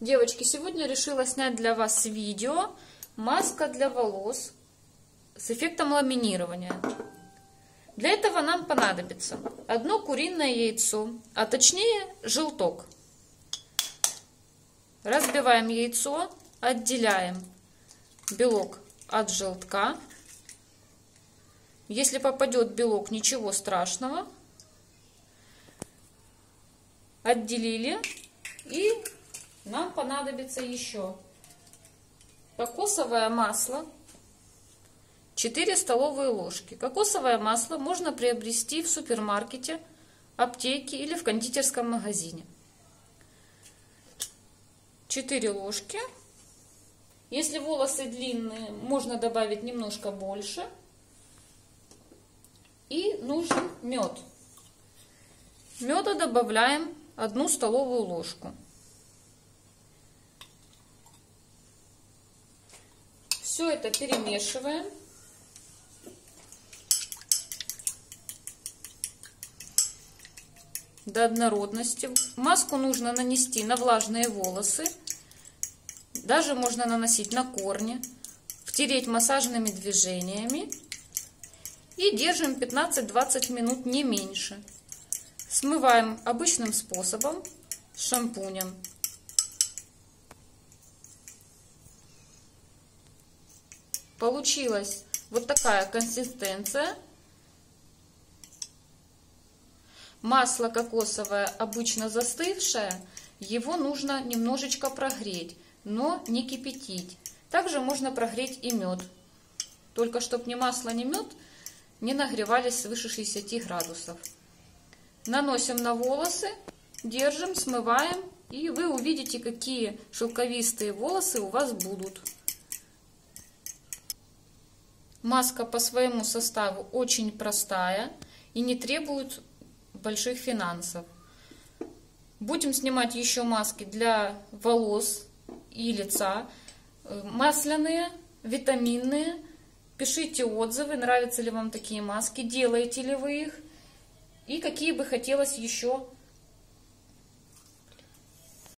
Девочки, сегодня решила снять для вас видео маска для волос с эффектом ламинирования. Для этого нам понадобится одно куриное яйцо, а точнее желток. Разбиваем яйцо, отделяем белок от желтка. Если попадет белок, ничего страшного. Отделили и нам понадобится еще кокосовое масло 4 столовые ложки. Кокосовое масло можно приобрести в супермаркете, аптеке или в кондитерском магазине. 4 ложки. Если волосы длинные, можно добавить немножко больше. И нужен мед. Меда добавляем 1 столовую ложку. Все это перемешиваем. до однородности. Маску нужно нанести на влажные волосы. Даже можно наносить на корни. Втереть массажными движениями. И держим 15-20 минут, не меньше. Смываем обычным способом, шампунем. Получилась вот такая консистенция. Масло кокосовое обычно застывшее, его нужно немножечко прогреть, но не кипятить. Также можно прогреть и мед. Только чтобы ни масло, ни мед не нагревались свыше 60 градусов. Наносим на волосы, держим, смываем, и вы увидите, какие шелковистые волосы у вас будут. Маска по своему составу очень простая и не требует больших финансов. Будем снимать еще маски для волос и лица. Э, масляные, витаминные. Пишите отзывы, нравятся ли вам такие маски, делаете ли вы их. И какие бы хотелось еще